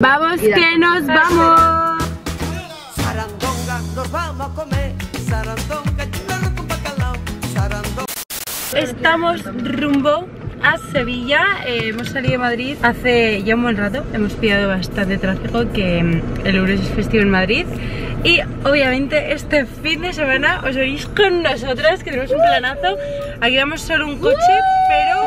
Vamos que nos vamos. Sarandonga, nos vamos a comer. Sarandonga, con bacalao. Sarandonga. Estamos rumbo a Sevilla. Eh, hemos salido de Madrid hace ya un buen rato. Hemos pillado bastante tráfico que mm, el Euros es festivo en Madrid. Y obviamente este fin de semana os venís con nosotras, que tenemos un planazo. Aquí vamos solo un coche, pero...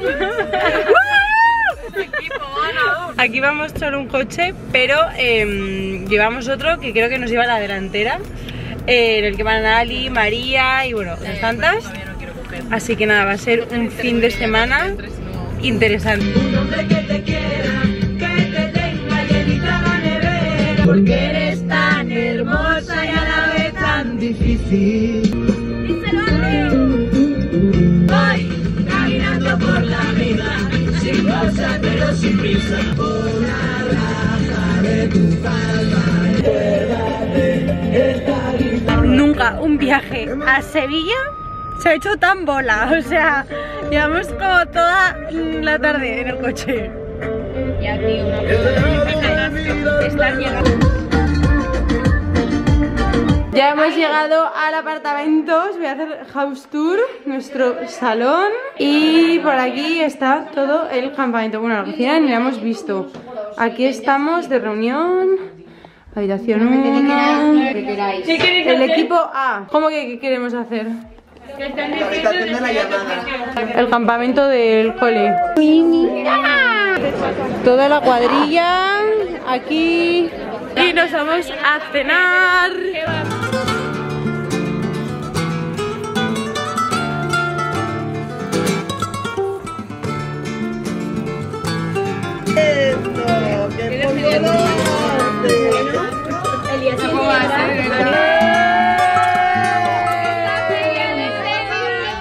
Aquí vamos solo un coche, pero em, llevamos otro que creo que nos lleva a la delantera, eh, en el que van Ali, María y bueno, otras tantas. Así que nada, va a ser un fin de semana interesante. Porque eres tan hermosa y a la vez tan difícil. Cosa pero sin prisa. Una raza de tu palma. Estar Nunca un viaje a Sevilla se ha hecho tan bola, o sea, llevamos como toda la tarde en el coche. Ya hemos llegado al apartamento, os voy a hacer house tour, nuestro salón y por aquí está todo el campamento. Bueno, la cocina ni la hemos visto. Aquí estamos de reunión, habitación 1. El equipo A, ¿cómo que qué queremos hacer? El campamento del cole. Toda la cuadrilla aquí y nos vamos a cenar.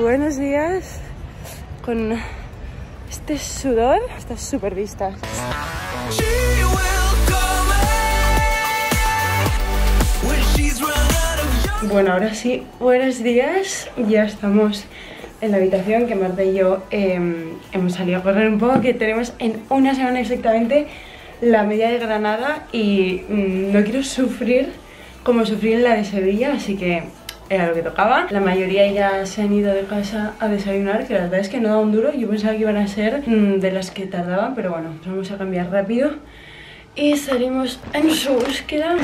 Buenos días. Con este sudor, estas super vistas. Bueno, ahora sí, buenos días. Ya estamos en la habitación que Marta y yo eh, hemos salido a correr un poco, que tenemos en una semana exactamente la media de Granada y mm, no quiero sufrir como sufrí en la de Sevilla, así que era lo que tocaba. La mayoría ya se han ido de casa a desayunar, que la verdad es que no da un duro. Yo pensaba que iban a ser mm, de las que tardaban, pero bueno, vamos a cambiar rápido y salimos en su búsqueda.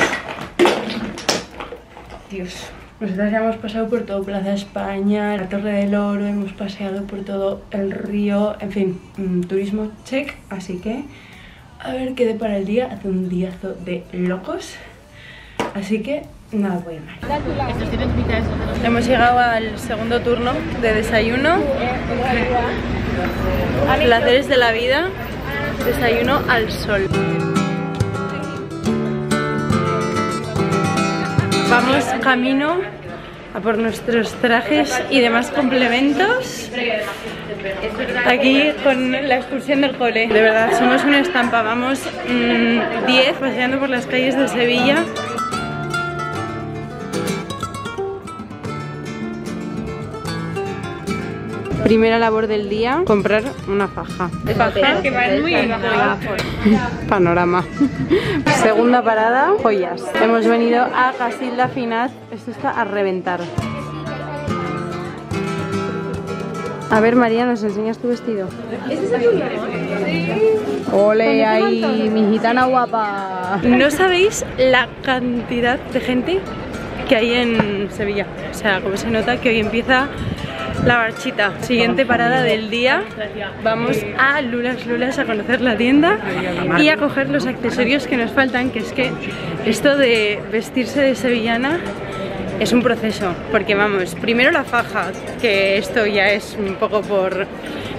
Dios. Nosotras ya hemos pasado por todo Plaza España, la Torre del Oro, hemos paseado por todo el río, en fin, mm, turismo check, así que a ver qué depara el día, hace un diazo de locos, así que nada, voy a mal. Hemos llegado al segundo turno de desayuno, placeres de la vida, desayuno al sol. Camino a por nuestros trajes y demás complementos. Aquí con la excursión del cole. De verdad, somos una estampa. Vamos 10 paseando por las calles de Sevilla. Primera labor del día, comprar una faja. Faja que van muy Panorama. Segunda parada, joyas. Hemos venido a Casilda Finaz. Esto está a reventar. A ver, María, ¿nos enseñas tu vestido? Ole ahí, mi gitana guapa. No sabéis la cantidad de gente que hay en Sevilla. O sea, como se nota que hoy empieza la marchita. Siguiente parada del día. Vamos a Lulas Lulas a conocer la tienda y a coger los accesorios que nos faltan, que es que esto de vestirse de sevillana es un proceso, porque vamos, primero la faja, que esto ya es un poco por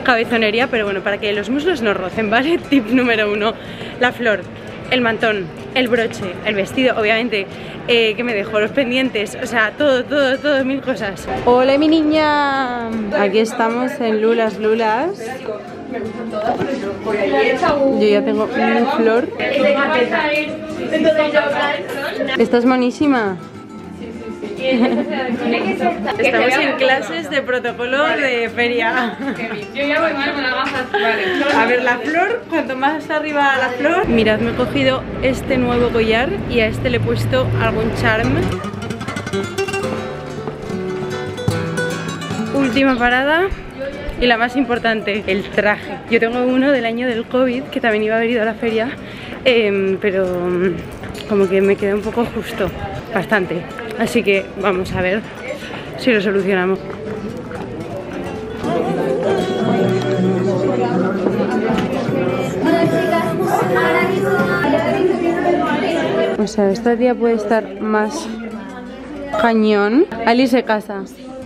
cabezonería, pero bueno, para que los muslos no rocen, ¿vale? Tip número uno, la flor, el mantón, el broche, el vestido, obviamente, eh, que me dejo, los pendientes, o sea, todo, todo, todo, mil cosas. ¡Hola, mi niña! Aquí estamos en Lulas Lulas. Yo ya tengo mi flor. Estás monísima. Estamos en clases de protocolo de feria. Yo ya voy mal con las gafas. A ver, la flor, cuanto más arriba la flor. Mirad, me he cogido este nuevo collar y a este le he puesto algún charm. Última parada y la más importante, el traje. Yo tengo uno del año del COVID que también iba a haber ido a la feria, em, pero como que me queda un poco justo, bastante. Así que vamos a ver si lo solucionamos. O sea, esta tía puede estar más cañón. Ali se casa.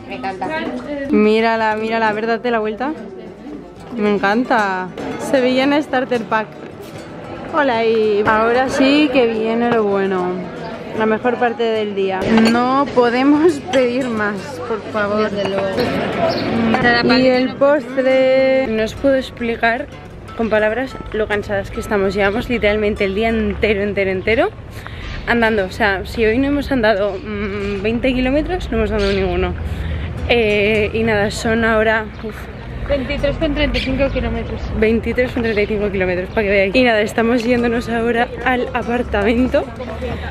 Me encanta. Mírala, mírala, a ver, date la vuelta. Me encanta. Sevillana Starter Pack. Hola y ahora sí que viene lo bueno. La mejor parte del día. No podemos pedir más, por favor. Y el postre. No os puedo explicar con palabras lo cansadas que estamos. Llevamos literalmente el día entero, entero, entero andando. O sea, si hoy no hemos andado mm, 20 kilómetros, no hemos andado ninguno. Eh, y nada, son ahora uf, 23,35 kilómetros. 23 con 35 kilómetros para que veáis. Y nada, estamos yéndonos ahora al apartamento.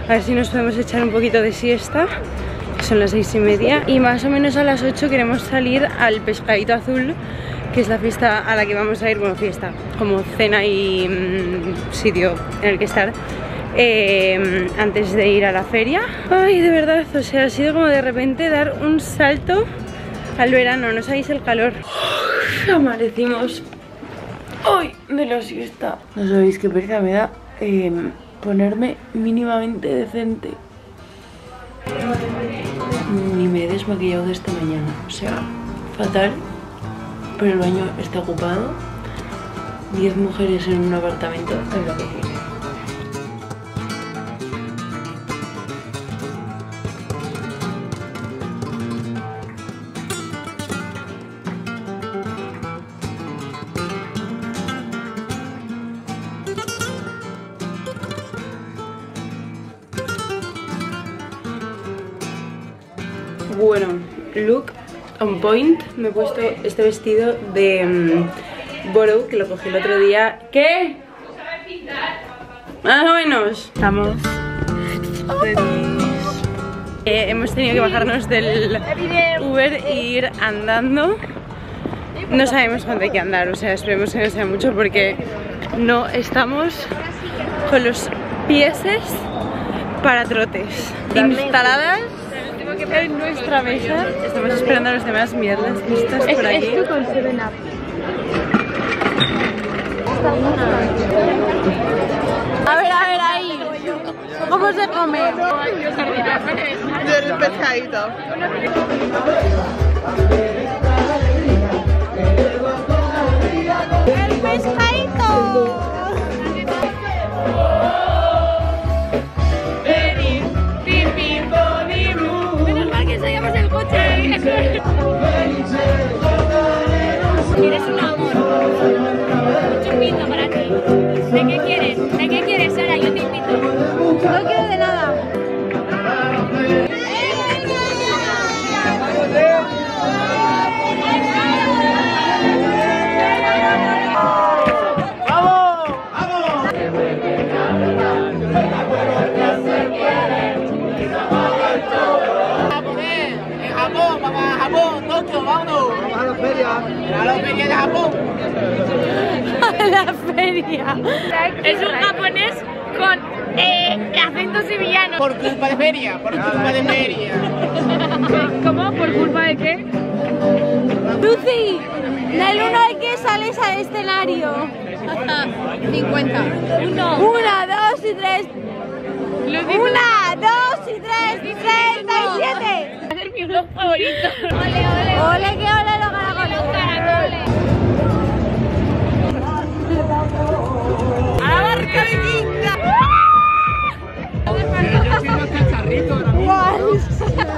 A ver si nos podemos echar un poquito de siesta. Son las seis y media. Y más o menos a las 8 queremos salir al Pescadito Azul, que es la fiesta a la que vamos a ir. Bueno, fiesta, como cena y mm, sitio en el que estar. eh, antes de ir a la feria. Ay, de verdad, o sea, ha sido como de repente dar un salto al verano, no sabéis el calor. Amanecimos hoy de la siesta. No sabéis qué pereza me da eh, ponerme mínimamente decente. Ni me he desmaquillado de esta mañana, o sea, fatal. Pero el baño está ocupado. 10 mujeres en un apartamento lo que look on point. Me he puesto este vestido de mm, Borough que lo cogí el otro día. ¿Qué? Más o menos. Estamos. Eh, hemos tenido que bajarnos del Uber e ir andando. No sabemos cuánto hay que andar, o sea, esperemos que no sea mucho porque no estamos con los pieses para trotes instaladas en nuestra mesa. Estamos esperando a los demás. Mirad las listas por aquí. con 7 Up. A ver, a ver, ahí. ¿Cómo se come? Del pescadito. ¿De qué quieres? ¿De qué quieres, Sara? Yo te invito. No quiero de nada. Japón, papá, Japón, Tokio, vámonos. Vamos a la feria. A la feria de Japón. La feria. Es un japonés con eh, acento sevillano. Por culpa de feria, por culpa de feria. ¿Cómo? ¿Por culpa de qué? Lucy, del 1 al que sales al escenario. 50. Uno. Una, dos y tres. Una, dos y tres. Treinta y siete. Va a ser mi vlog favorito. Ole, ole, Ole que ole A la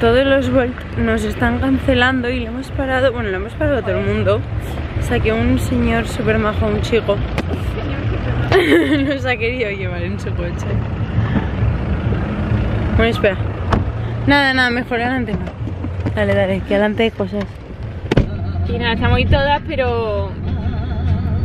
Todos los Volt nos están cancelando y le hemos parado, bueno, le hemos parado a todo el mundo. Saqué un señor súper majo, un chico. nos ha querido llevar en su coche. Bueno, espera. Nada, nada, mejor adelante. Dale, dale, que adelante hay cosas. Y nada, estamos ahí todas, pero.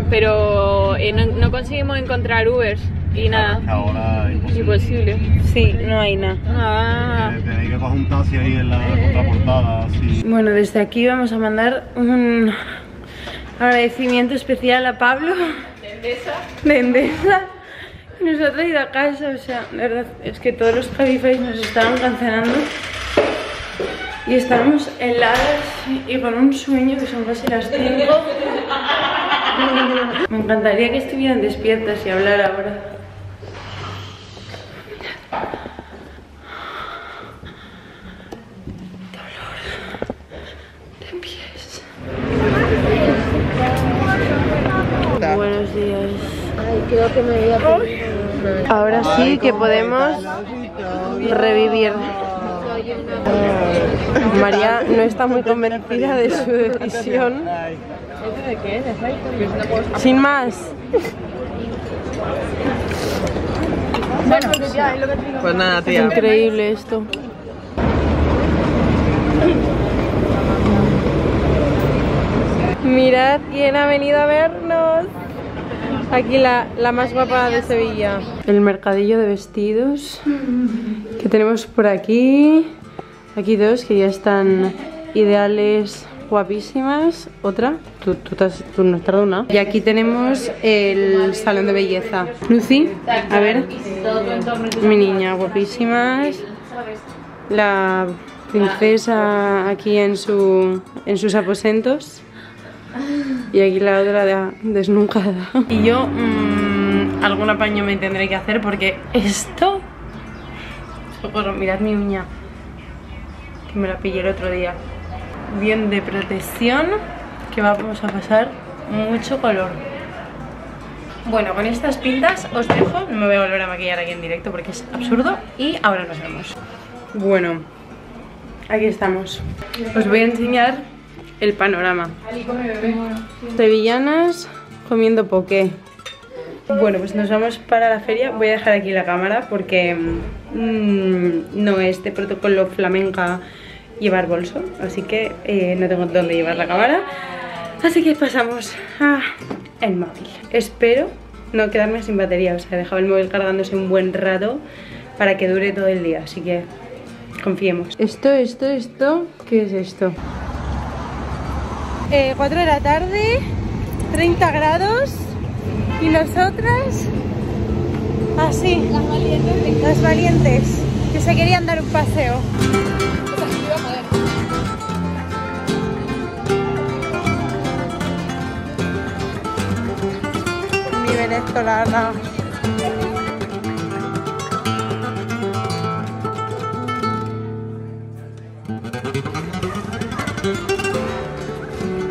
Pero eh, no, no conseguimos encontrar Ubers y nada. Ahora imposible. Imposible. Sí, no hay nada. Ah, Eh, Tenéis que coger un taxi ahí en la contraportada, así. Bueno, desde aquí vamos a mandar un agradecimiento especial a Pablo de Endesa nos ha traído a casa. O sea, de verdad, es que todos los Cabify nos estaban cancelando y estábamos heladas y con un sueño que son casi las 5. Me encantaría que estuvieran despiertas y hablar ahora. De pies. Buenos días. Ahora sí que podemos revivir. María no está muy convencida de su decisión. Sin más. Pues nada, tía. Increíble esto. Mirad quién ha venido a vernos. Aquí la, la más guapa de Sevilla. El mercadillo de vestidos que tenemos por aquí. Aquí dos que ya están ideales, guapísimas. Otra, tú, has- tú no has tardado una. Y aquí tenemos el salón de belleza. Lucy, a ver. Mi niña, guapísimas. La princesa aquí en, su, en sus aposentos. Y aquí la otra de-. Y yo mm, algún apaño me tendré que hacer porque esto... Socorro, mirad mi uña. Que me la pillé el otro día. Bien de protección. Que vamos a pasar mucho color. Bueno, con estas pintas os dejo. No me voy a volver a maquillar aquí en directo porque es absurdo. Y ahora nos vemos. Bueno, aquí estamos. Os voy a enseñar el panorama. Sevillanas comiendo poke. Bueno, pues nos vamos para la feria. Voy a dejar aquí la cámara porque mm, no es de protocolo flamenca llevar bolso. Así que eh, no tengo dónde llevar la cámara. Así que pasamos a el móvil. Espero no quedarme sin batería. O sea, he dejado el móvil cargándose un buen rato para que dure todo el día. Así que confiemos. Esto, esto, esto. ¿Qué es esto? 4 de la tarde, 30 grados y nosotras así, las valientes. las valientes, que se querían dar un paseo.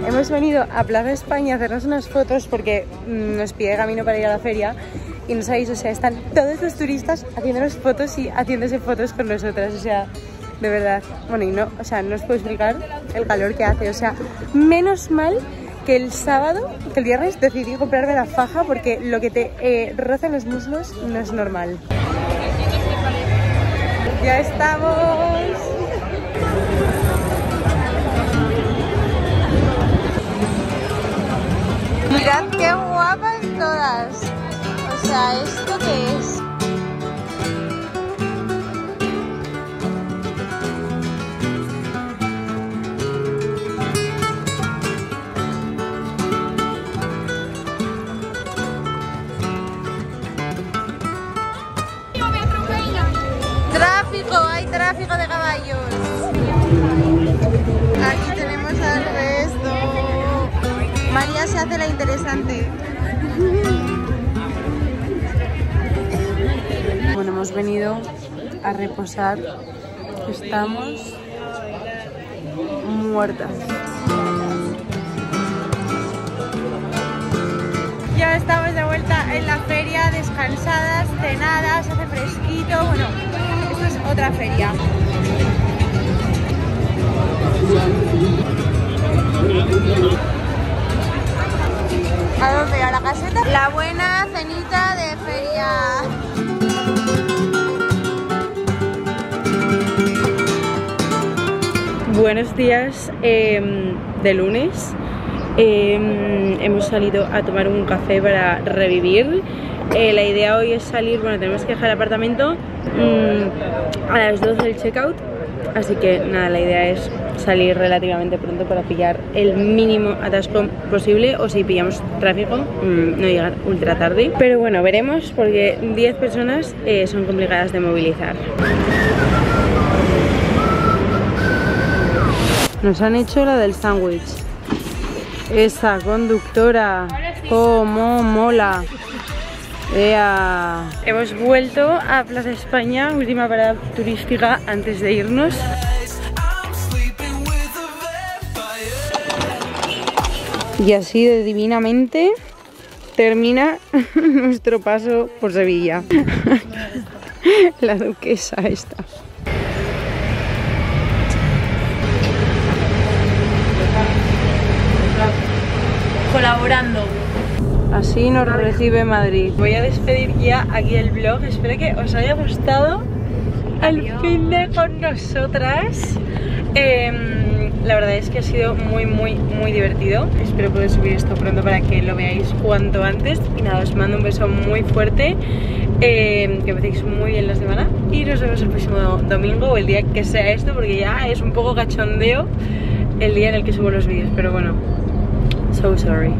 Hemos venido a Plaza España a hacernos unas fotos porque mm, nos pide camino para ir a la feria y no sabéis, o sea, están todos los turistas haciéndonos fotos y haciéndose fotos con nosotras, o sea, de verdad. Bueno, y no, o sea, no os puedo explicar el calor que hace, o sea, menos mal que el sábado, que el viernes decidí comprarme la faja porque lo que te eh, roza en los muslos no es normal. Ya estamos. Mirad qué guapas todas. O sea, ¿esto qué es? Bueno, hemos venido a reposar. Estamos muertas. Ya estamos de vuelta en la feria, descansadas, cenadas, hace fresquito. Bueno, esto es otra feria. La buena cenita de feria. Buenos días em, de lunes. Em, hemos salido a tomar un café para revivir. Eh, la idea hoy es salir, bueno, tenemos que dejar el apartamento mm, a las 12 del checkout. Así que nada, la idea es salir relativamente pronto para pillar el mínimo atasco posible o si pillamos tráfico, mm, no llegar ultra tarde. Pero bueno, veremos porque 10 personas eh, son complicadas de movilizar. Nos han hecho la del sándwich. Esa conductora, como mola. Ea. Hemos vuelto a Plaza España, última parada turística antes de irnos. Y así de divinamente termina nuestro paso por Sevilla. La duquesa esta. Así nos recibe Madrid. Voy a despedir ya aquí el vlog. Espero que os haya gustado el fin de con nosotras. Em, la verdad es que ha sido muy, muy, muy divertido. Espero poder subir esto pronto para que lo veáis cuanto antes. Y nada, os mando un beso muy fuerte. em, que empecéis muy bien la semana. Y nos vemos el próximo domingo o el día que sea esto, porque ya es un poco cachondeo el día en el que subo los vídeos. Pero bueno, so sorry.